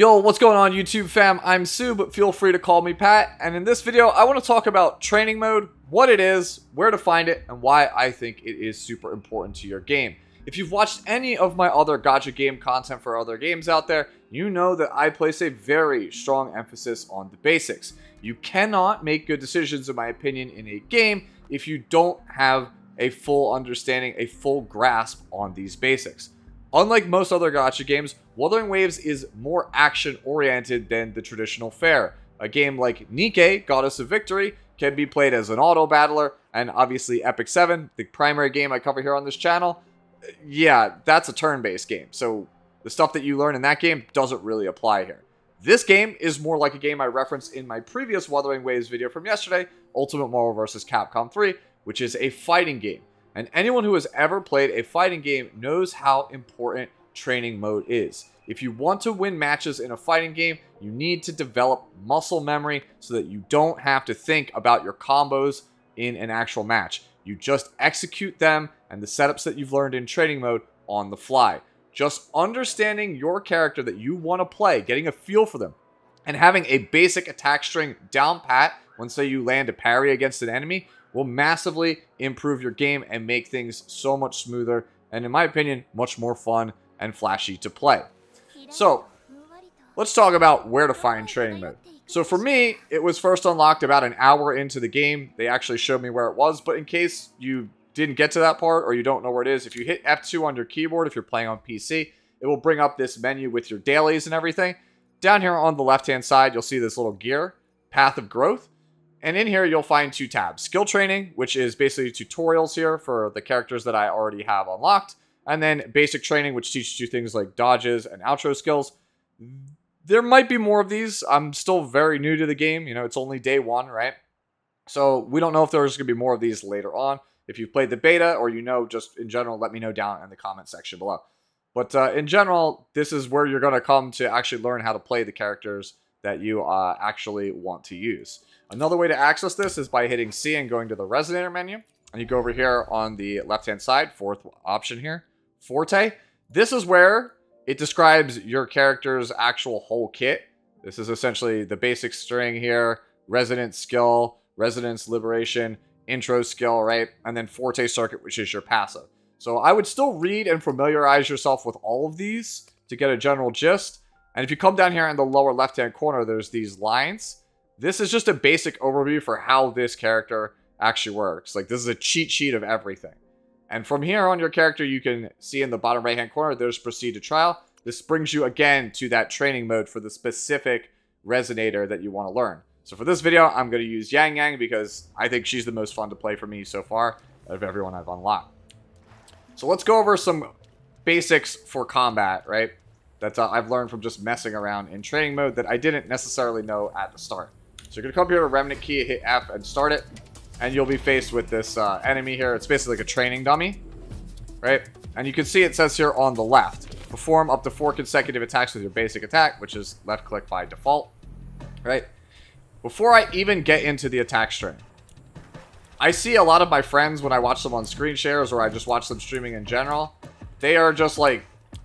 Yo, what's going on YouTube fam? I'm Tsu, but feel free to call me Pat. And in this video, I want to talk about training mode, what it is, where to find it, and why I think it is super important to your game. If you've watched any of my other gacha game content for other games out there, you know that I place a very strong emphasis on the basics. You cannot make good decisions, in my opinion, in a game if you don't have a full understanding, a full grasp on these basics. Unlike most other gacha games, Wuthering Waves is more action-oriented than the traditional fare. A game like Nikke, Goddess of Victory, can be played as an auto-battler, and obviously Epic 7, the primary game I cover here on this channel, yeah, that's a turn-based game. So the stuff that you learn in that game doesn't really apply here. This game is more like a game I referenced in my previous Wuthering Waves video from yesterday, Ultimate Marvel vs. Capcom 3, which is a fighting game. And anyone who has ever played a fighting game knows how important training mode is. If you want to win matches in a fighting game, you need to develop muscle memory so that you don't have to think about your combos in an actual match. You just execute them and the setups that you've learned in training mode on the fly. Just understanding your character that you want to play, getting a feel for them, and having a basic attack string down pat when say you land a parry against an enemy will massively improve your game and make things so much smoother and in my opinion much more fun and flashy to play. So let's talk about where to find training mode. So for me, it was first unlocked about an hour into the game. They actually showed me where it was, but in case you didn't get to that part or you don't know where it is, if you hit F2 on your keyboard, if you're playing on PC, it will bring up this menu with your dailies and everything. Down here on the left-hand side, you'll see this little gear, Path of Growth. And in here, you'll find two tabs. Skill Training, which is basically tutorials here for the characters that I already have unlocked. And then Basic Training, which teaches you things like dodges and outro skills. There might be more of these. I'm still very new to the game. You know, it's only day one, right? So we don't know if there's going to be more of these later on. If you've played the beta or you know just in general, let me know down in the comment section below. But uh, in general, this is where you're going to come to actually learn how to play the characters that you uh, actually want to use. Another way to access this is by hitting C and going to the Resonator menu. And you go over here on the left-hand side, fourth option here, Forte. This is where it describes your character's actual whole kit. This is essentially the basic string here, Resonance Skill, Resonance Liberation, Intro Skill, right? And then Forte Circuit, which is your passive. So I would still read and familiarize yourself with all of these to get a general gist. And if you come down here in the lower left-hand corner, there's these lines. This is just a basic overview for how this character actually works. Like, this is a cheat sheet of everything. And from here on your character, you can see in the bottom right-hand corner, there's Proceed to Trial. This brings you, again, to that training mode for the specific resonator that you want to learn. So for this video, I'm going to use Yang Yang because I think she's the most fun to play for me so far of everyone I've unlocked. So let's go over some basics for combat, right? That uh, I've learned from just messing around in training mode that I didn't necessarily know at the start. So you're going to come here to Remnant Key, hit F, and start it. And you'll be faced with this uh, enemy here. It's basically like a training dummy, right? And you can see it says here on the left, perform up to four consecutive attacks with your basic attack, which is left click by default, right? Before I even get into the attack string, I see a lot of my friends when I watch them on screen shares or I just watch them streaming in general, they are just like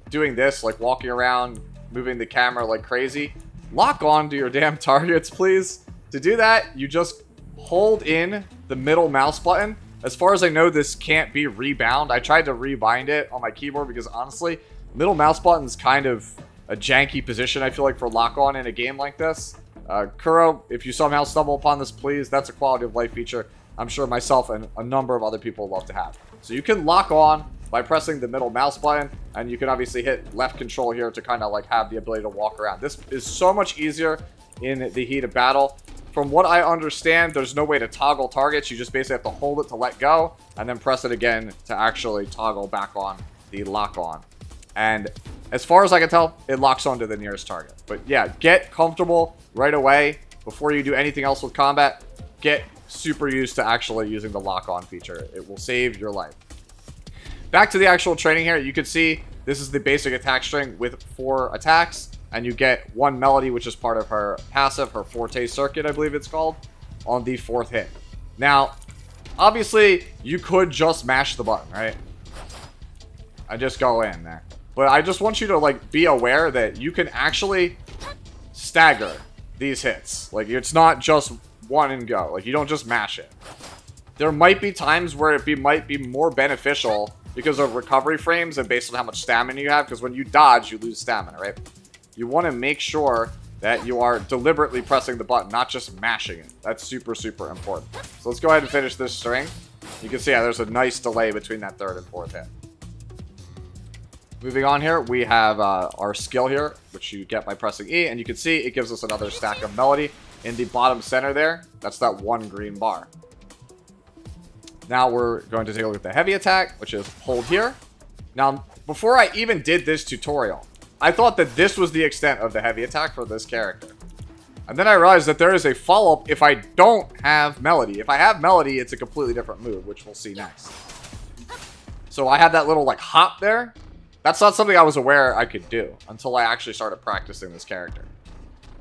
doing this, like walking around, moving the camera like crazy. Lock on to your damn targets, please. To do that, you just hold in the middle mouse button. As far as I know, this can't be rebound. I tried to rebind it on my keyboard because honestly, middle mouse button is kind of a janky position, I feel like, for lock on in a game like this. Uh, Kuro, if you somehow stumble upon this, please, that's a quality of life feature I'm sure myself and a number of other people love to have. So you can lock on by pressing the middle mouse button, and you can obviously hit left control here to kind of like have the ability to walk around. This is so much easier in the heat of battle. From what I understand, there's no way to toggle targets. You just basically have to hold it to let go and then press it again to actually toggle back on the lock on. And as far as I can tell, it locks onto the nearest target. But yeah, get comfortable right away before you do anything else with combat. Get super used to actually using the lock on feature. It will save your life. Back to the actual training here, you can see this is the basic attack string with four attacks and you get one melody, which is part of her passive, her forte circuit, I believe it's called, on the fourth hit. Now, obviously, you could just mash the button, right? I just go in there. But I just want you to, like, be aware that you can actually stagger these hits. Like, it's not just one and go. Like, you don't just mash it. There might be times where it be, might be more beneficial because of recovery frames and based on how much stamina you have, because when you dodge, you lose stamina, right? You want to make sure that you are deliberately pressing the button, not just mashing it. That's super, super important. So let's go ahead and finish this string. You can see yeah, there's a nice delay between that third and fourth hit. Moving on here, we have uh, our skill here, which you get by pressing E, and you can see it gives us another stack of melody. In the bottom center there, that's that one green bar. Now we're going to take a look at the heavy attack, which is hold here. Now, before I even did this tutorial, I thought that this was the extent of the heavy attack for this character. And then I realized that there is a follow-up if I don't have Melody. If I have Melody, it's a completely different move, which we'll see next. So I have that little, like, hop there. That's not something I was aware I could do until I actually started practicing this character.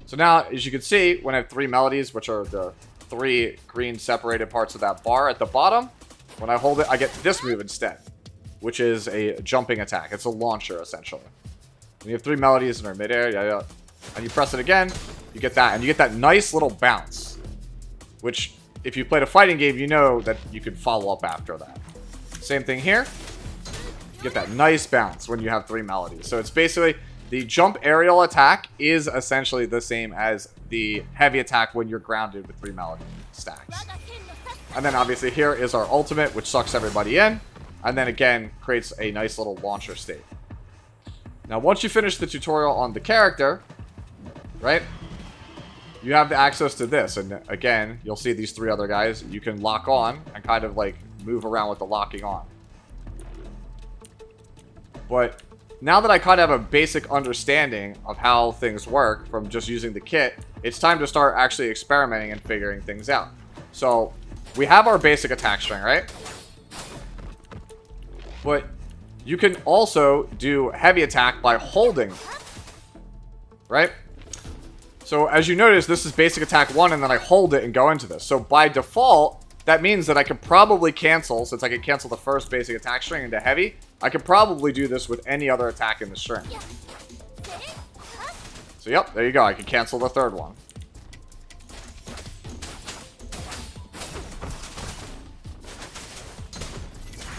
So now, as you can see, when I have three melodies, which are the three green separated parts of that bar at the bottom, when I hold it, I get this move instead, which is a jumping attack. It's a launcher, essentially. When you have three melodies in our midair, yeah, yeah, and you press it again, you get that. And you get that nice little bounce, which if you played a fighting game, you know that you can follow up after that. Same thing here. You get that nice bounce when you have three melodies. So it's basically the jump aerial attack is essentially the same as the heavy attack when you're grounded with three melody stacks. And then obviously here is our ultimate, which sucks everybody in. And then again, creates a nice little launcher state. Now, once you finish the tutorial on the character, right, you have the access to this. And again, you'll see these three other guys. You can lock on and kind of like move around with the locking on. But now that I kind of have a basic understanding of how things work from just using the kit, it's time to start actually experimenting and figuring things out. So we have our basic attack string, right? But you can also do heavy attack by holding, right? So as you notice, this is basic attack 1, and then I hold it and go into this. So by default, that means that I could probably cancel, since I could cancel the first basic attack string into heavy, I could probably do this with any other attack in the string. So yep, there you go. I can cancel the third one.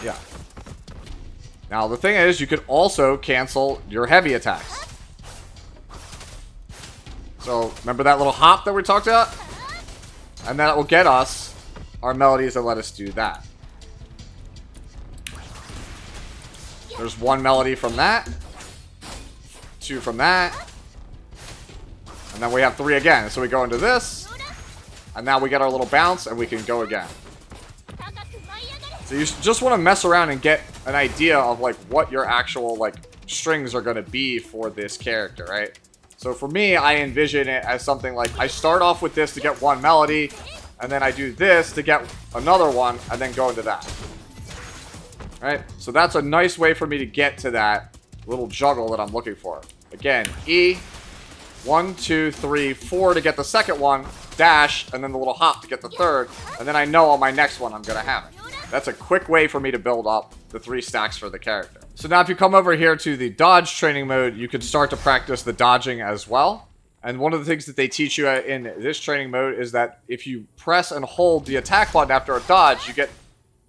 Yeah. Now the thing is, you could also cancel your heavy attacks. So, remember that little hop that we talked about? And that will get us our melodies that let us do that. There's one melody from that. Two from that. And then we have three again. So we go into this. And now we get our little bounce and we can go again. So you just want to mess around and get an idea of like what your actual like strings are going to be for this character, right? So for me, I envision it as something like I start off with this to get one melody, and then I do this to get another one, and then go into that. Right? So that's a nice way for me to get to that little juggle that I'm looking for. Again, E, one, two, three, four to get the second one, dash, and then the little hop to get the third, and then I know on my next one I'm going to have it. That's a quick way for me to build up the three stacks for the character. So now if you come over here to the dodge training mode, you can start to practice the dodging as well. And one of the things that they teach you in this training mode is that if you press and hold the attack button after a dodge, you get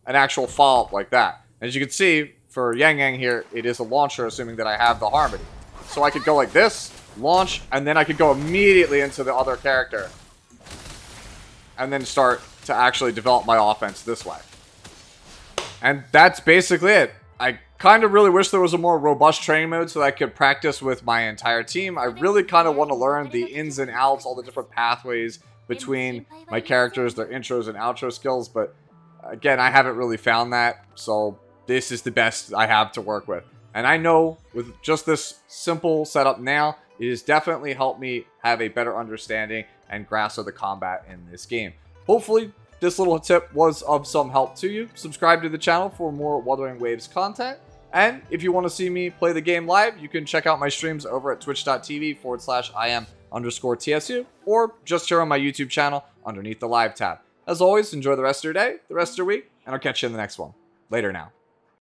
an actual follow-up like that. As you can see, for Yang Yang here, it is a launcher, assuming that I have the Harmony. So I could go like this, launch, and then I could go immediately into the other character. And then start to actually develop my offense this way. And that's basically it. I kind of really wish there was a more robust training mode so that I could practice with my entire team. I really kind of want to learn the ins and outs, all the different pathways between my characters, their intros and outro skills, but again, I haven't really found that, so this is the best I have to work with. And I know with just this simple setup now, it has definitely helped me have a better understanding and grasp of the combat in this game. Hopefully, this little tip was of some help to you. Subscribe to the channel for more Wuthering Waves content. And if you want to see me play the game live, you can check out my streams over at twitch.tv forward slash IM underscore TSU or just here on my YouTube channel underneath the live tab. As always, enjoy the rest of your day, the rest of your week, and I'll catch you in the next one. Later now.